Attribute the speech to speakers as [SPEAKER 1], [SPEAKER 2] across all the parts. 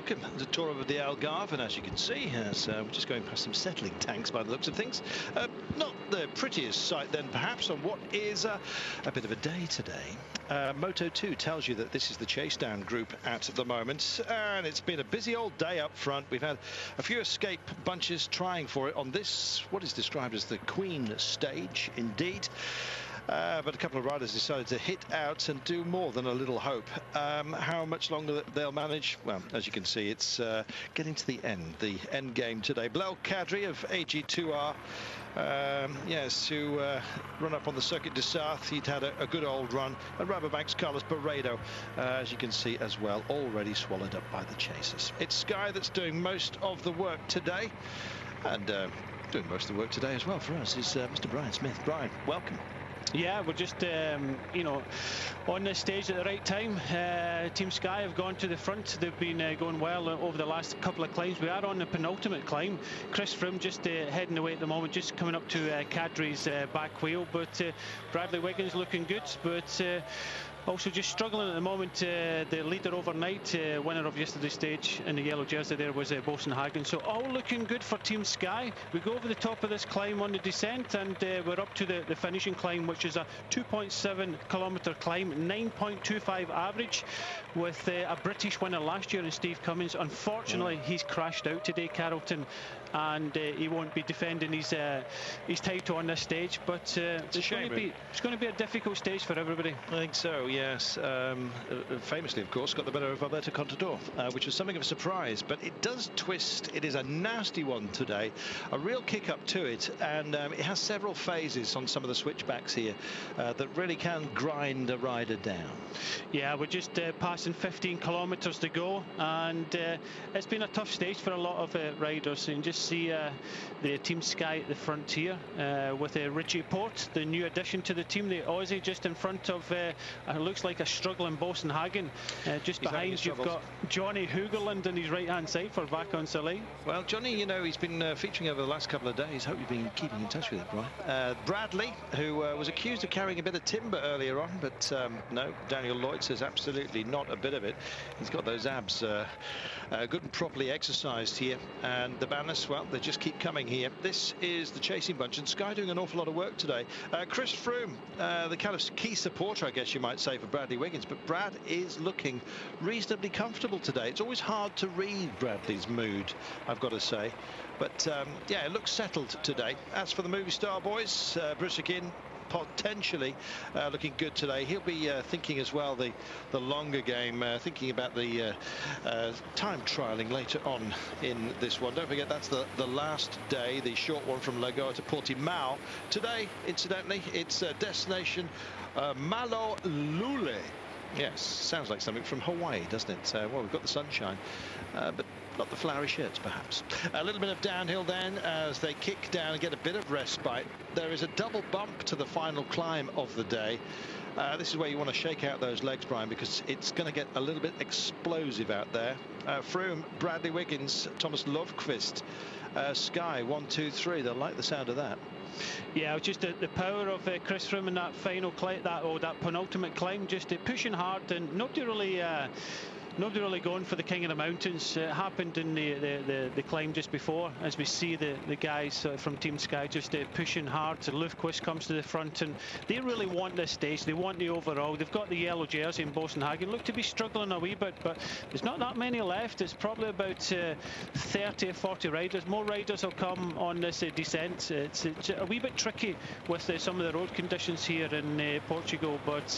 [SPEAKER 1] welcome to tour of the Algarve, and as you can see, as uh, we're just going past some settling tanks by the looks of things. Uh, not the prettiest sight then, perhaps, on what is uh, a bit of a day today. Uh, Moto 2 tells you that this is the chase down group at the moment, and it's been a busy old day up front. We've had a few escape bunches trying for it on this, what is described as the Queen stage, indeed. Uh, but a couple of riders decided to hit out and do more than a little hope. Um, how much longer they'll manage? Well, as you can see, it's uh, getting to the end, the end game today. Blel Kadri of AG2R, um, yes, who uh, run up on the Circuit de Sarthe. He'd had a, a, good old run. And Rabobank's Carlos Barredo, uh, as you can see as well, already swallowed up by the chasers. It's Sky that's doing most of the work today. And uh, doing most of the work today as well for us is uh, Mr. Brian Smith. Brian, welcome.
[SPEAKER 2] Yeah, we're just, um, you know, on this stage at the right time. Uh, Team Sky have gone to the front. They've been uh, going well over the last couple of climbs. We are on the penultimate climb. Chris Froome just uh, heading away at the moment, just coming up to uh, Kadri's uh, back wheel. But uh, Bradley Wiggins looking good. But also just struggling at the moment. Uh, the leader overnight, uh, winner of yesterday's stage in the yellow jersey there was uh, Boasson Hagen. So all looking good for Team Sky. We go over the top of this climb on the descent and uh, we're up to the, the finishing climb which is a 2.7 kilometre climb, 9.25 average with uh, a British winner last year in Steve Cummings. Unfortunately, mm. he's crashed out today, Carlton, and uh, he won't be defending his uh, his title on this stage. But uh, it's, going to be it's going to be a difficult stage for everybody.
[SPEAKER 1] I think so. Yes. Um, uh, famously, of course, got the better of Alberto Contador, uh, which was something of a surprise. But it does twist. It is a nasty one today. A real kick up to it, and um, it has several phases on some of the switchbacks here uh, that really can grind a rider down.
[SPEAKER 2] Yeah, we're just passing 15 kilometres to go, and it's been a tough stage for a lot of riders, and just see uh, the Team Sky at the front here uh, with uh, Richie Porte, the new addition to the team, the Aussie, just in front of, uh, looks like a struggling Boasson Hagen. Uh, just he's behind you've got Johnny Hoogerland on his right-hand side for Vacansoleil.
[SPEAKER 1] Well, Johnny, you know, he's been uh, featuring over the last couple of days. Hope you've been keeping in touch with him, right? Bradley, who was accused of carrying a bit of timber earlier on, but um, no, Daniel Lloyd says absolutely not a bit of it. He's got those abs good and properly exercised here, and the banners well, they just keep coming here. This is the chasing bunch, and Sky doing an awful lot of work today. Uh, Chris Froome, uh, the kind of key supporter, I guess you might say, for Bradley Wiggins, but Brad is looking reasonably comfortable today. It's always hard to read Bradley's mood, I've got to say. But um, yeah, it looks settled today. As for the Movistar boys, uh, in potentially uh, looking good today. He'll be uh, thinking as well the the longer game, uh, thinking about the uh, uh, time trialing later on in this one. Don't forget that's the the last day, the short one from Lagoa to Portimao. Today, incidentally, it's destination Malhão Loulé. Yes, sounds like something from Hawaii, doesn't it? Well, we've got the sunshine, but not the flowery shirts, perhaps. A little bit of downhill then as they kick down and get a bit of respite. There is a double bump to the final climb of the day. Uh, this is where you want to shake out those legs, Brian, because it's going to get a little bit explosive out there. Uh, Froome, Bradley Wiggins, Thomas Lövkvist, uh, Sky, one, two, three. They'll like the sound of that.
[SPEAKER 2] Yeah, just the, the power of uh, Chris Froome in that final climb, that or that penultimate climb, just uh, pushing hard and not really uh, nobody really going for the king of the mountains. It happened in the, the, the, the climb just before, as we see the, the guys uh, from Team Sky just uh, pushing hard. Lövkvist comes to the front, and they really want this stage. They want the overall. They've got the yellow jersey in Boasson Hagen. Look to be struggling a wee bit, but there's not that many left. It's probably about uh, 30 or 40 riders. More riders will come on this uh, descent. It's, it's, a wee bit tricky with uh, some of the road conditions here in uh, Portugal, but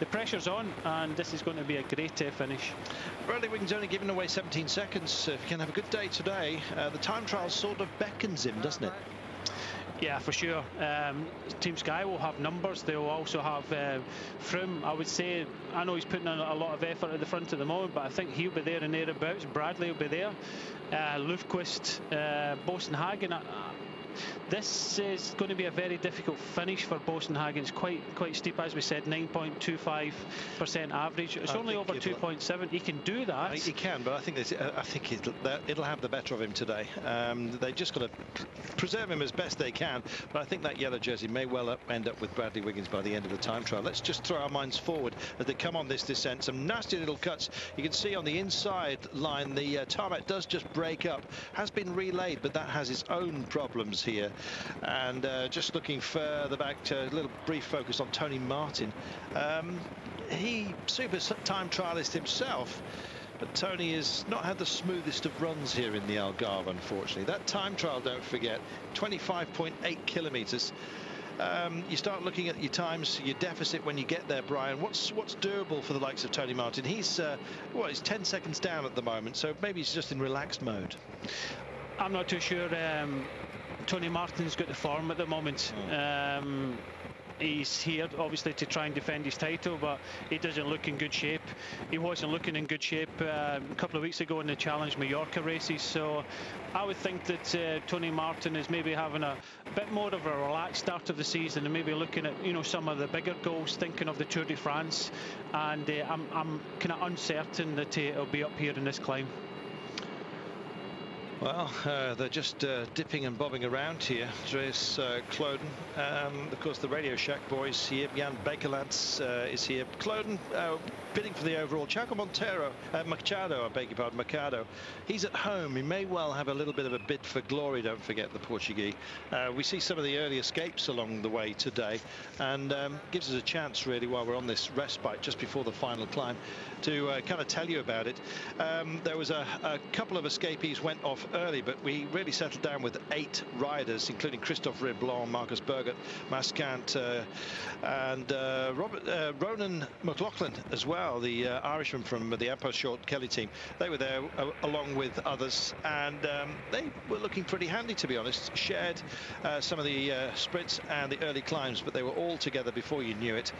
[SPEAKER 2] the pressure's on, and this is going to be a great finish.
[SPEAKER 1] Bradley Wiggins only giving away 17 seconds. If he can have a good day today, uh, the time trial sort of beckons him, doesn't it?
[SPEAKER 2] Yeah, for sure. Um, Team Sky will have numbers. They'll also have uh, Froome. I would say, I know he's putting in a lot of effort at the front at the moment, but I think he'll be there and thereabouts. Bradley will be there. Uh, Lövkvist, uh, Hagen. This is going to be a very difficult finish for Boasson It's quite quite steep, as we said, 9.25% average. It's I only over 2.7. He can do that.
[SPEAKER 1] He can, but I think I think it'll, it'll have the better of him today. Um, they just got to preserve him as best they can. But I think that yellow jersey may well up, end up with Bradley Wiggins by the end of the time trial. Let's just throw our minds forward as they come on this descent. Some nasty little cuts. You can see on the inside line the uh, tarmac does just break up. Has been relayed, but that has its own problems here. And uh, just looking further back to a little brief focus on Tony Martin. Um, he super time trialist himself. But Tony has not had the smoothest of runs here in the Algarve, unfortunately. That time trial, don't forget, 25.8 kilometres. Um, you start looking at your times, your deficit when you get there, Brian. What's what's doable for the likes of Tony Martin? He's uh, well, he's 10 seconds down at the moment, so maybe he's just in relaxed mode.
[SPEAKER 2] I'm not too sure. Um, Tony Martin's got the form at the moment. Mm. Um, he's here obviously to try and defend his title but he doesn't look in good shape he wasn't looking in good shape uh, a couple of weeks ago in the challenge Mallorca races so I would think that uh, Tony Martin is maybe having a bit more of a relaxed start of the season and maybe looking at you know some of the bigger goals thinking of the Tour de France and uh, I'm, I'm kind of uncertain that uh, it'll be up here in this climb
[SPEAKER 1] well, uh, they're just uh, dipping and bobbing around here. Andreas uh, Kloden, um, of course, the Radio Shack boys here. Jan Bakelants uh, is here. Kloden uh, bidding for the overall. Chaco Montero, uh, Machado, I beg your pardon, Machado. He's at home. He may well have a little bit of a bid for glory, don't forget the Portuguese. Uh, we see some of the early escapes along the way today and um, gives us a chance, really, while we're on this respite just before the final climb to kind of tell you about it. Um, there was a, a couple of escapees went off early, but we really settled down with eight riders, including Christophe Riblon, Marcus Burghardt, Mascant, uh, and uh, Robert uh, Ronan McLaughlin as well, the uh, Irishman from the Empire Short Kelly team. They were there uh, along with others, and um, they were looking pretty handy, to be honest. Shared uh, some of the sprints and the early climbs, but they were all together before you knew it.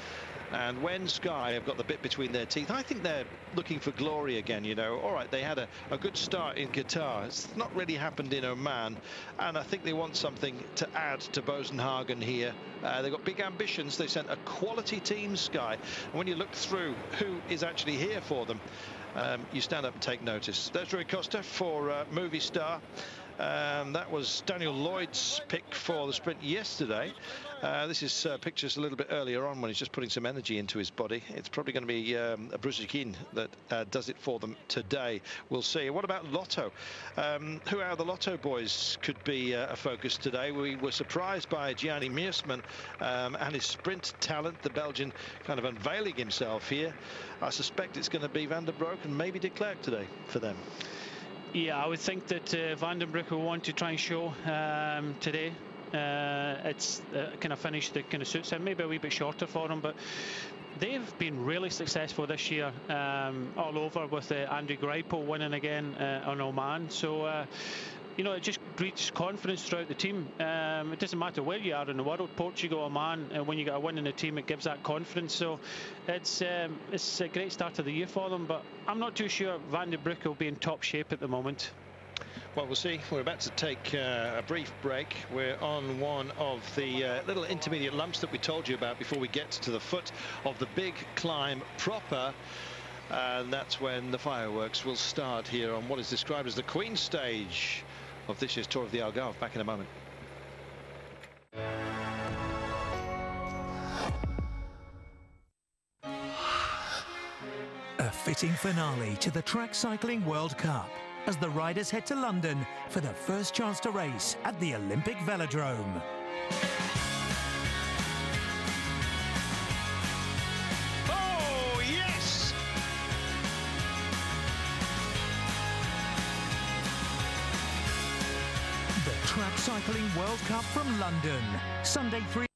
[SPEAKER 1] And when Sky have got the bit between their teeth, I think they're looking for glory again, you know. All right, they had a, a good start in Qatar. It's not really happened in Oman. And I think they want something to add to Boasson here. Uh, they've got big ambitions. They sent a quality team, Sky. And when you look through who is actually here for them, um, you stand up and take notice. There's Rui Costa for uh, Movistar. Um, that was Daniel Lloyd's pick for the sprint yesterday. Uh, this is uh, pictures a little bit earlier on when he's just putting some energy into his body. It's probably going to be um, Bruce that uh, does it for them today. We'll see. What about Lotto? Um, who are the Lotto boys could be uh, a focus today. We were surprised by Gianni Meersman um, and his sprint talent, the Belgian kind of unveiling himself here. I suspect it's going to be Van den Broeck and maybe De today for them.
[SPEAKER 2] Yeah, I would think that uh, Van den Broeck will want to try and show um, today. Uh, it's uh, kind of finish that kind of suits him, maybe a wee bit shorter for him, but they've been really successful this year um, all over with uh, André Greipel winning again uh, on Oman. So uh, you know, it just breeds confidence throughout the team. Um, it doesn't matter where you are in the world, Portugal or man, uh, when you get a win in the team, it gives that confidence. So it's um, it's a great start of the year for them, but I'm not too sure Van den Broeck will be in top shape at the moment.
[SPEAKER 1] Well, we'll see. We're about to take uh, a brief break. We're on one of the uh, little intermediate lumps that we told you about before we get to the foot of the big climb proper. And that's when the fireworks will start here on what is described as the Queen stage of this year's Tour of the Algarve. Back in a moment.
[SPEAKER 3] A fitting finale to the Track Cycling World Cup as the riders head to London for their first chance to race at the Olympic Velodrome. World Cup from London. Sunday 3.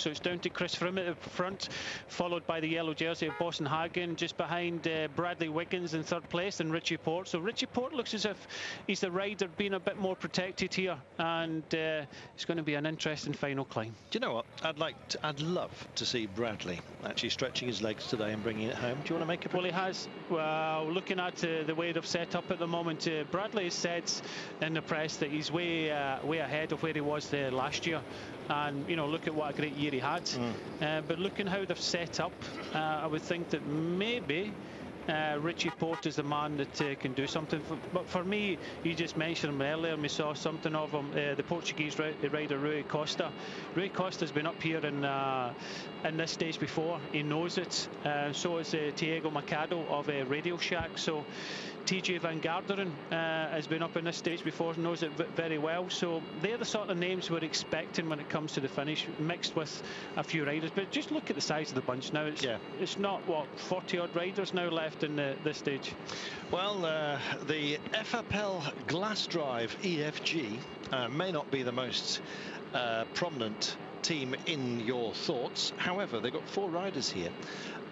[SPEAKER 2] So it's down to Chris Froome at the front, followed by the yellow jersey of Boasson Hagen, just behind uh, Bradley Wiggins in third place and Richie Porte. So Richie Porte looks as if he's the rider being a bit more protected here, and uh, it's going to be an interesting final climb.
[SPEAKER 1] Do you know what? I'd like, to, I'd love to see Bradley actually stretching his legs today and bringing it home. Do you want to make a?
[SPEAKER 2] Well, he has. Well, looking at uh, the way they've set up at the moment, uh, Bradley has said in the press that he's way uh, way ahead of where he was uh, last year and you know look at what a great year he had mm. uh, but looking how they've set up uh, I would think that maybe uh, Richie Porte is the man that uh, can do something. For, but for me, you just mentioned him earlier, and we saw something of him. Uh, the Portuguese rider Rui Costa. Rui Costa's been up here in uh, in this stage before. He knows it. Uh, so is uh, Tiago Machado of Radio Shack. So Tejay van Garderen has been up in this stage before, knows it very well. So they're the sort of names we're expecting when it comes to the finish, mixed with a few riders. But just look at the size of the bunch now. It's, yeah. it's not what 40 odd riders now left left in the, this stage?
[SPEAKER 1] Well, uh, the FAPL Glass Drive EFG uh, may not be the most uh, prominent team in your thoughts. However, they've got four riders here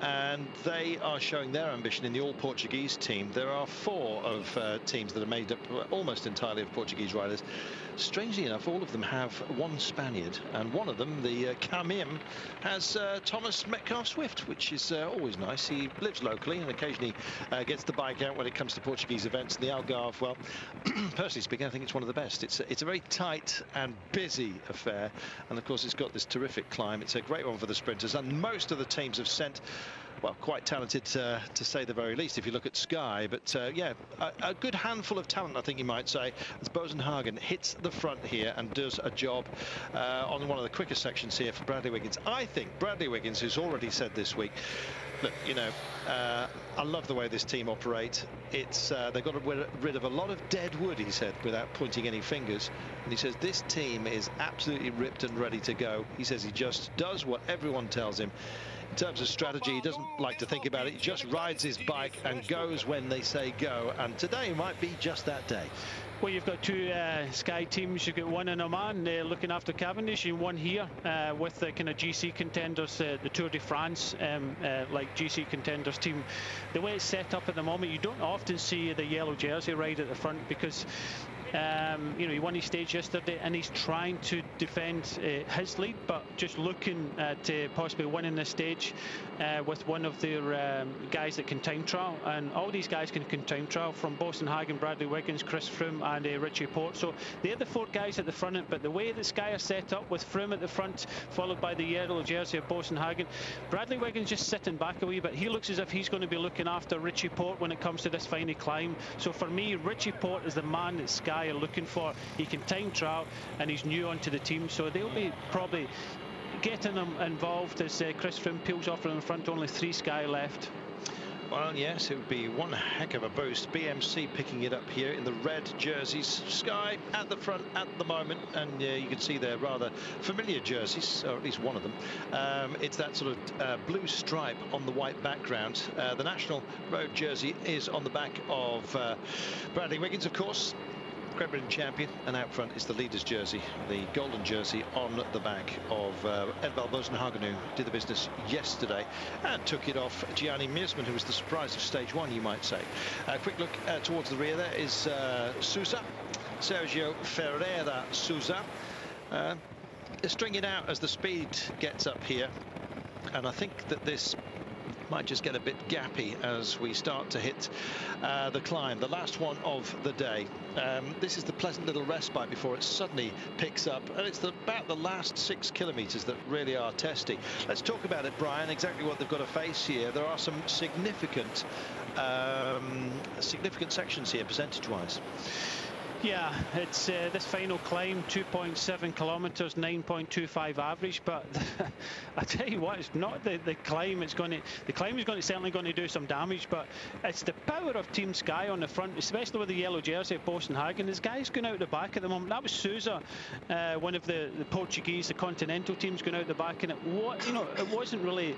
[SPEAKER 1] and they are showing their ambition in the all-Portuguese team. There are four of uh, teams that are made up almost entirely of Portuguese riders. Strangely enough, all of them have one Spaniard, and one of them, the uh, Camim, has uh, Thomas Metcalfe Swift, which is uh, always nice. He lives locally and occasionally uh, gets the bike out when it comes to Portuguese events. And the Algarve, well, personally speaking, I think it's one of the best. It's a, it's a very tight and busy affair, and of course, it's got this terrific climb. It's a great one for the sprinters, and most of the teams have sent well, quite talented uh, to say the very least if you look at Sky. But uh, yeah, a, a, good handful of talent, I think you might say, as Boasson Hagen hits the front here and does a job uh, on one of the quickest sections here for Bradley Wiggins. I think Bradley Wiggins, who's already said this week, look, you know, uh, I love the way this team operate. It's uh, they've got rid of a lot of dead wood, he said, without pointing any fingers. And he says this team is absolutely ripped and ready to go. He says he just does what everyone tells him in terms of strategy, he doesn't like to think about it. He just rides his bike and goes when they say go. And today might be just that day.
[SPEAKER 2] Well, you've got two uh, Sky teams. You've got one in Oman uh, looking after Cavendish, and one here uh, with the kind of GC contenders, uh, the Tour de France, um, uh, like GC contenders team. The way it's set up at the moment, you don't often see the yellow jersey ride at the front because um, you know, he won his stage yesterday and he's trying to defend uh, his lead, but just looking at uh, possibly winning the stage uh, with one of their um, guys that can time trial. And all these guys can, can time trial from Boasson Hagen, Bradley Wiggins, Chris Froome, and uh, Richie Porte. So they're the four guys at the front, but the way the Sky are set up with Froome at the front, followed by the yellow jersey of Boasson Hagen, Bradley Wiggins just sitting back a wee bit. He looks as if he's going to be looking after Richie Porte when it comes to this final climb. So for me, Richie Porte is the man that Sky are looking for. He can time trial and he's new onto the team, so they'll be probably getting them involved as uh, Chris Froome peels off in the front, only three Sky left.
[SPEAKER 1] Well, yes, it would be one heck of a boost. BMC picking it up here in the red jerseys. Sky at the front at the moment, and uh, you can see their rather familiar jerseys, or at least one of them. Um, it's that sort of uh, blue stripe on the white background. Uh, the national road jersey is on the back of uh, Bradley Wiggins, of course. Britain champion, and out front is the leader's jersey, the golden jersey on the back of uh, Edvald Boasson-Hagen, who did the business yesterday and took it off Gianni Meersman, who was the surprise of stage one, you might say. A quick look uh, towards the rear there is uh, Sousa, Sergio Ferreira Sousa. Uh, stringing out as the speed gets up here, and I think that this might just get a bit gappy as we start to hit uh, the climb, the last one of the day. Um, this is the pleasant little respite before it suddenly picks up, and it's the, about the last six kilometres that really are testy. Let's talk about it, Brian, exactly what they've got to face here. There are some significant, um, significant sections here, percentage-wise.
[SPEAKER 2] Yeah, it's uh, this final climb, 2.7 kilometres, 9.25 average. But I tell you what, it's not the, the climb. It's going to the climb is going to certainly going to do some damage. But it's the power of Team Sky on the front, especially with the yellow jersey of Boasson Hagen. This guy's going out the back at the moment. That was Sousa, uh, one of the, the Portuguese, the continental teams going out the back, and it what you know it wasn't really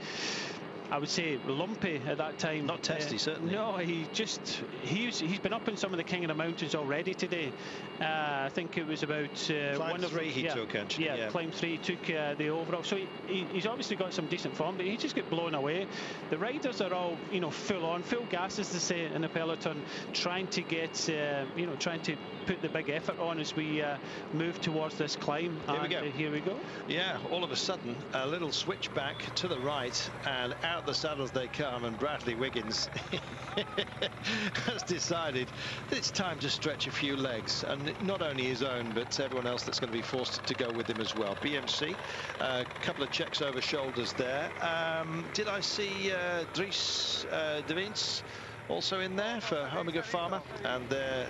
[SPEAKER 2] I would say, lumpy at that time.
[SPEAKER 1] Not testy, uh, certainly.
[SPEAKER 2] No, he just he's he's been up in some of the King of the Mountains already today. Uh, I think it was about
[SPEAKER 1] uh, one of
[SPEAKER 2] three
[SPEAKER 1] he
[SPEAKER 2] yeah,
[SPEAKER 1] took actually.
[SPEAKER 2] Yeah, yeah, climb three took uh, the overall. So he, he, he's obviously got some decent form, but he just got blown away. The riders are all you know full on, full gas as they say in the peloton, trying to get uh, you know trying to put the big effort on as we uh, move towards this climb.
[SPEAKER 1] Here and, we go.
[SPEAKER 2] here we go.
[SPEAKER 1] Yeah, all of a sudden a little switch back to the right and out the saddles they come and Bradley Wiggins has decided it's time to stretch a few legs and not only his own but everyone else that's going to be forced to go with him as well. BMC, a uh, couple of checks over shoulders there. Um, did I see uh, Dries uh, De Windt also in there for Omega Pharma and they're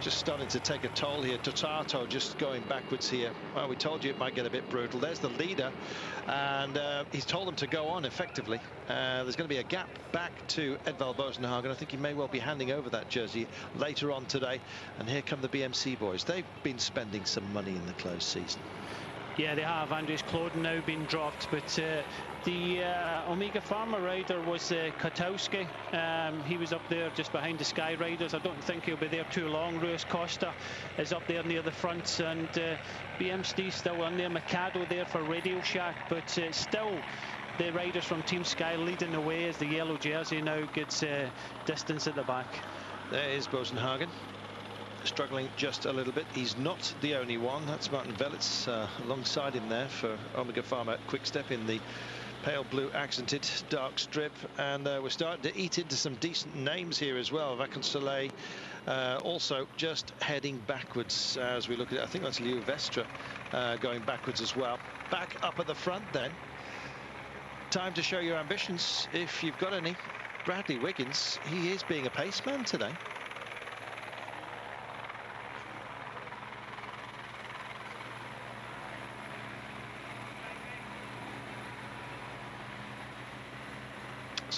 [SPEAKER 1] just starting to take a toll here. Totato just going backwards here. Well, we told you it might get a bit brutal. There's the leader and uh, he's told them to go on effectively. Uh, there's going to be a gap back to Edvald Boasson-Hagen. I think he may well be handing over that jersey later on today. And here come the BMC boys. They've been spending some money in the closed season.
[SPEAKER 2] Yeah, they have. Andreas Klöden now been dropped, but uh, the uh, Omega Pharma rider was uh, Kwiatkowski. Um, he was up there just behind the Sky Riders. I don't think he'll be there too long. Ruiz Costa is up there near the front, and uh, BMC still on there. Machado there for Radio Shack, but uh, still the riders from Team Sky leading the way as the yellow jersey now gets uh, distance at the back.
[SPEAKER 1] There is Boasson-Hagen struggling just a little bit. He's not the only one. That's Martin Velits uh, alongside him there for Omega Pharma. Quick Step in the pale blue accented dark strip. And uh, we're starting to eat into some decent names here as well. Vacansoleil uh, also just heading backwards as we look at it. I think that's Liu Vestre uh, going backwards as well. Back up at the front then. Time to show your ambitions. If you've got any Bradley Wiggins he is being a paceman today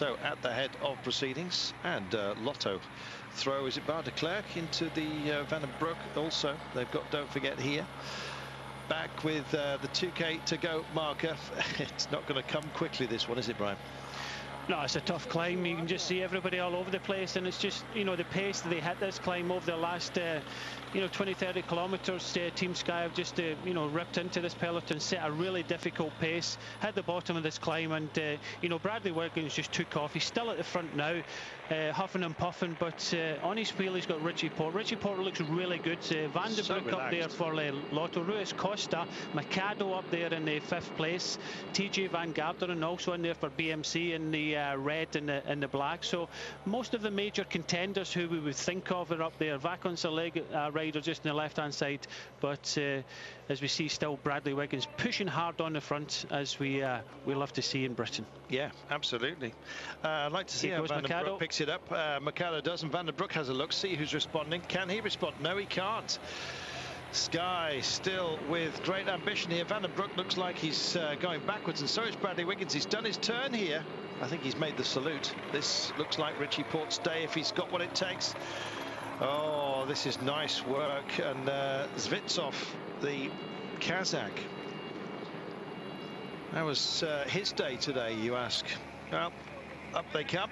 [SPEAKER 1] So at the head of proceedings and uh, Lotto throw is it Bar de Klerk into the uh, Van den Broeck also. They've got don't forget here. Back with uh, the 2k to go marker. It's not going to come quickly this one is it Brian
[SPEAKER 2] no, it's a tough climb. You can just see everybody all over the place, and it's just, you know, the pace that they hit this climb over the last, uh, you know, 20, 30 kilometres. Uh, Team Sky have just, uh, you know, ripped into this peloton, set a really difficult pace, hit the bottom of this climb, and, uh, you know, Bradley Wiggins just took off. He's still at the front now, uh, huffing and puffing, but uh, on his wheel he's got Richie Porte. Richie Porte looks really good. Van den Broeck so up there for Lotto. Ruiz Costa, Machado up there in the fifth place. Tejay van Garderen also in there for BMC in the uh, red and the, and the black. So most of the major contenders who we would think of are up there. Vacansoleil uh, rider just on the left-hand side. But uh, as we see still Bradley Wiggins pushing hard on the front as we uh, we love to see in Britain.
[SPEAKER 1] Yeah, absolutely. Uh, I'd like to see how Van den Broeck picks it up. Uh, does and Van den Broeck has a look. See who's responding. Can he respond? No, he can't. Sky still with great ambition here. Van den Broeck looks like he's uh, going backwards, and so is Bradley Wiggins. He's done his turn here. I think he's made the salute. This looks like Richie Porte's day if he's got what it takes. Oh, this is nice work. And uh, Zvitsov, the Kazakh. That was uh, his day today, you ask. Well, up they come.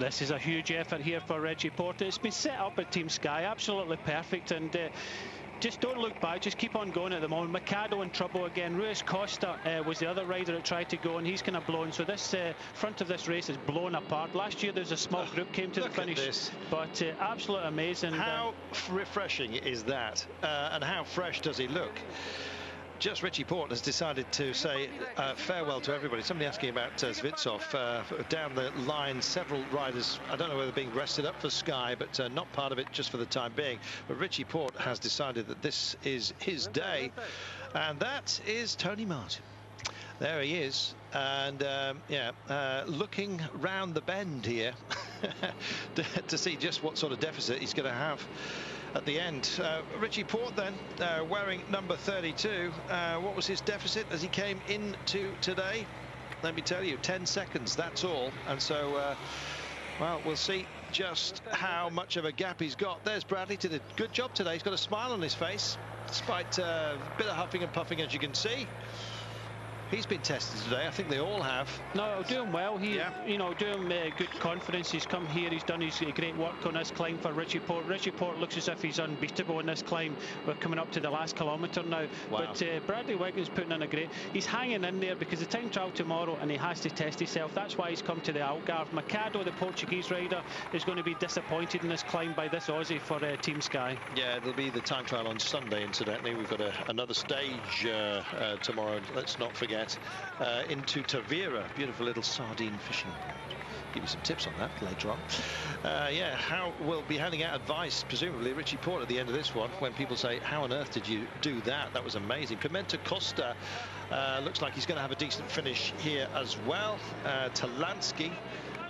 [SPEAKER 2] This is a huge effort here for Reggie Porter. It's been set up at Team Sky, absolutely perfect, and uh, just don't look back, just keep on going at the moment. Machado in trouble again. Ruiz Costa uh, was the other rider that tried to go, and he's kind of blown. So this uh, front of this race is blown apart. Last year there was a small group came to the finish, but uh, absolutely amazing.
[SPEAKER 1] How refreshing is that, uh, and how fresh does he look? Just Richie Porte has decided to say uh, farewell to everybody. Somebody asking about uh, Zvitsov uh, down the line. Several riders, I don't know whether being rested up for Sky, but uh, not part of it just for the time being. But Richie Porte has decided that this is his day, and that is Tony Martin. There he is, and um, yeah, uh, looking round the bend here to, to see just what sort of deficit he's going to have at the end. Uh, Richie Porte then, uh, wearing number 32. Uh, what was his deficit as he came into today? Let me tell you, 10 seconds, that's all. And so, uh, well, we'll see just how much of a gap he's got. There's Bradley, did a good job today. He's got a smile on his face, despite uh, a bit of huffing and puffing, as you can see. He's been tested today. I think they all have.
[SPEAKER 2] No, doing well. He, yeah. you know, doing uh, good confidence. He's come here. He's done his uh, great work on this climb for Richie Porte. Richie Porte looks as if he's unbeatable in this climb. We're coming up to the last kilometre now. Wow. But uh, Bradley Wiggins putting in a great. He's hanging in there because the time trial tomorrow, and he has to test himself. That's why he's come to the Algarve. Machado, the Portuguese rider, is going to be disappointed in this climb by this Aussie for uh, Team Sky.
[SPEAKER 1] Yeah, there'll be the time trial on Sunday. Incidentally, we've got a, another stage uh, uh, tomorrow. Let's not forget uh, into Tavira, beautiful little sardine fishing give you some tips on that later on. Uh, yeah, how we'll be handing out advice, presumably Richie Porte at the end of this one, when people say, how on earth did you do that? That was amazing. Pimenta Costa uh, looks like he's going to have a decent finish here as well. Uh, Talansky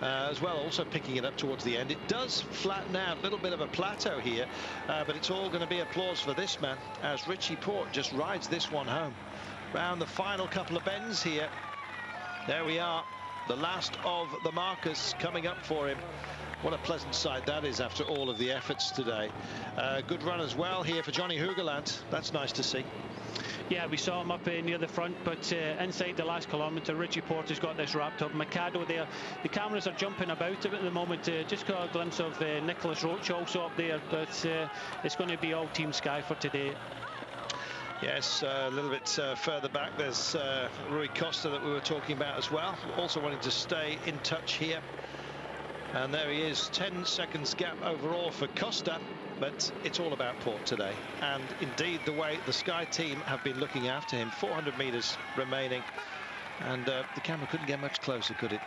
[SPEAKER 1] uh, as well, also picking it up towards the end. It does flatten out, a little bit of a plateau here, uh, but it's all going to be applause for this man as Richie Porte just rides this one home. Round the final couple of bends here. There we are, the last of the markers coming up for him. What a pleasant sight that is after all of the efforts today. Uh, good run as well here for Johnny Hoogerland. That's nice to see.
[SPEAKER 2] Yeah, we saw him up uh, near the front, but uh, inside the last kilometre, Richie Porter's got this wrapped up. Machado there. The cameras are jumping about a bit at the moment. Uh, just got a glimpse of uh, Nicolas Roche also up there, but uh, it's going to be all Team Sky for today.
[SPEAKER 1] Yes, uh, a little bit uh, further back, there's uh, Rui Costa that we were talking about as well. Also wanting to stay in touch here. And there he is, 10 seconds gap overall for Costa but it's all about Porte today. And indeed, the way the Sky team have been looking after him, 400 metres remaining, and uh, the camera couldn't get much closer, could it?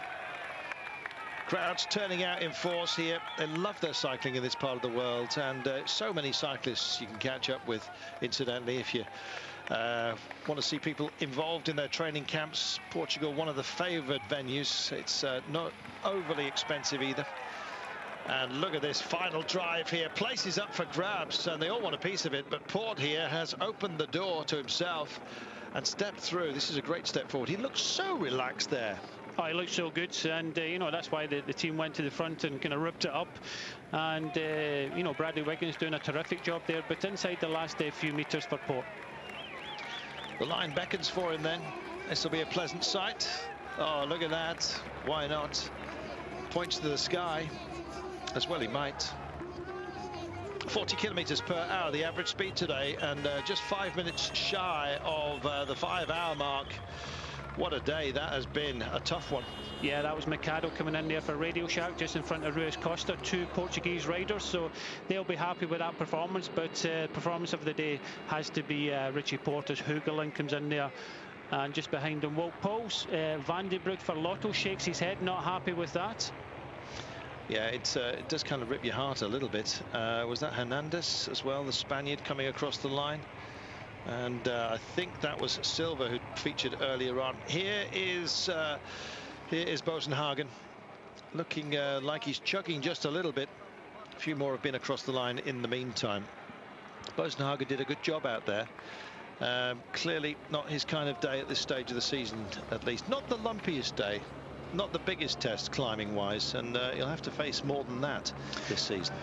[SPEAKER 1] Crowds turning out in force here. They love their cycling in this part of the world, and uh, so many cyclists you can catch up with, incidentally, if you uh, want to see people involved in their training camps. Portugal, one of the favoured venues. It's uh, not overly expensive either. And look at this final drive here. Places up for grabs, and they all want a piece of it. But Porte here has opened the door to himself and stepped through. This is a great step forward. He looks so relaxed there.
[SPEAKER 2] Oh, he looks so good, and uh, you know that's why the, the, team went to the front and kind of ripped it up. And uh, you know Bradley Wiggins doing a terrific job there, but inside the last uh, few metres for Porte.
[SPEAKER 1] The line beckons for him then. This will be a pleasant sight. Oh, look at that. Why not? Points to the sky as well he might. 40 kilometers per hour, the average speed today, and uh, just five minutes shy of uh, the five-hour mark. What a day that has been, a tough one.
[SPEAKER 2] Yeah, that was Machado coming in there for Radio Shack just in front of Ruiz Costa, two Portuguese riders, so they'll be happy with that performance, but uh, performance of the day has to be uh, Richie Porter's Hoogerland comes in there and just behind him Wout Poels, uh, Van den Broeck for Lotto shakes his head, not happy with that.
[SPEAKER 1] Yeah, it's, uh, it does kind of rip your heart a little bit. Uh, was that Hernandez as well, the Spaniard coming across the line? And uh, I think that was Silva who featured earlier on. Here is uh, here is Boasson Hagen, looking uh, like he's chugging just a little bit. A few more have been across the line in the meantime. Boasson Hagen did a good job out there. Um, clearly not his kind of day at this stage of the season, at least. Not the lumpiest day, not the biggest test climbing wise and uh, he'll have to face more than that this season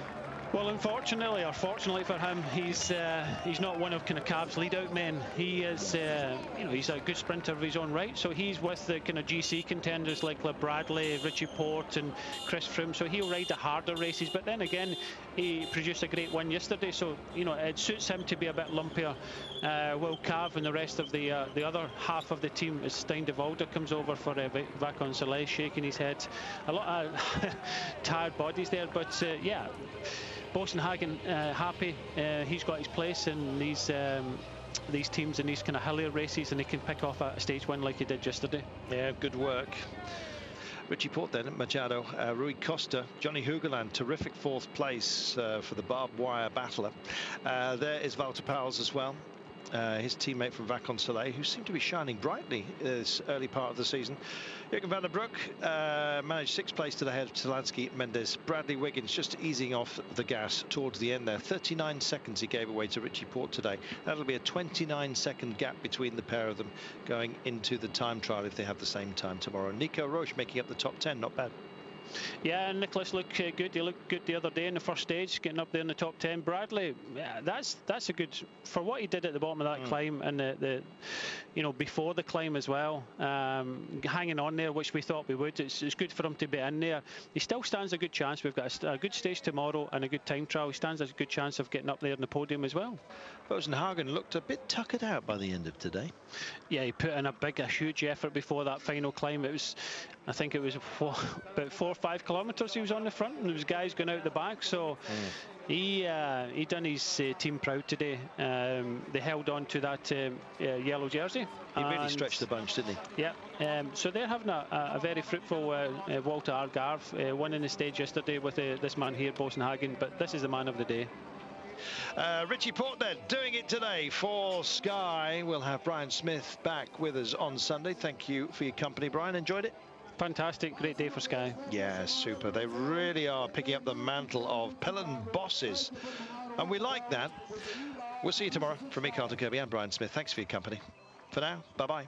[SPEAKER 2] well, unfortunately, or fortunately for him, he's uh, he's not one of kind of Cav's lead-out men. He is, uh, you know, he's a good sprinter of his own right. So he's with the kind of GC contenders like Le Bradley, Richie Porte, and Chris Froome. So he'll ride the harder races. But then again, he produced a great win yesterday. So you know, it suits him to be a bit lumpier. Uh, Will Cav and the rest of the uh, the other half of the team is Stijn Devolder comes over for uh, Vacansoleil, shaking his head. A lot of tired bodies there, but uh, yeah. Boasson Hagen uh, happy. Uh, he's got his place in these um, these teams in these kind of hillier races, and he can pick off a stage win like he did yesterday.
[SPEAKER 1] Yeah, good work. Richie Porte then, Machado, uh, Rui Costa, Johnny Hoogerland, terrific fourth place uh, for the barbed wire battler. Uh, there is Wout Poels as well uh, his teammate from Vacansoleil, who seemed to be shining brightly this early part of the season. Jürgen Van den Broeck uh, managed sixth place to the head of Talansky Mendes. Bradley Wiggins just easing off the gas towards the end there. 39 seconds he gave away to Richie Porte today. That'll be a 29 second gap between the pair of them going into the time trial if they have the same time tomorrow. Nico Roche making up the top 10, not bad.
[SPEAKER 2] Yeah, Nicolas looked uh, good. He looked good the other day in the first stage, getting up there in the top 10. Bradley, yeah, that's that's a good for what he did at the bottom of that mm. climb and the, the, you know, before the climb as well, um, hanging on there, which we thought we would. It's, it's good for him to be in there. He still stands a good chance. We've got a, a good stage tomorrow and a good time trial. He stands as a good chance of getting up there in the podium as well.
[SPEAKER 1] Boasson Hagen looked a bit tuckered out by the end of today.
[SPEAKER 2] Yeah, he put in a big, a huge effort before that final climb. It was, I think it was four, about four or five kilometres he was on the front, and there was guys going out the back. So mm. he uh, he done his uh, team proud today. Um, they held on to that um, uh, yellow jersey.
[SPEAKER 1] He really stretched the bunch, didn't
[SPEAKER 2] he? Yeah. Um, so they're having a, a very fruitful uh, uh, Walter Algarve, uh, winning the stage yesterday with this man here, Boasson Hagen. But this is the man of the day.
[SPEAKER 1] Uh, Richie Portner doing it today for Sky. We'll have Brian Smith back with us on Sunday. Thank you for your company, Brian. Enjoyed it?
[SPEAKER 2] Fantastic, great day for Sky.
[SPEAKER 1] Yeah, super. They really are picking up the mantle of Pelham bosses. And we like that. We'll see you tomorrow from me, Carlton Kirby and Brian Smith. Thanks for your company. For now, bye-bye.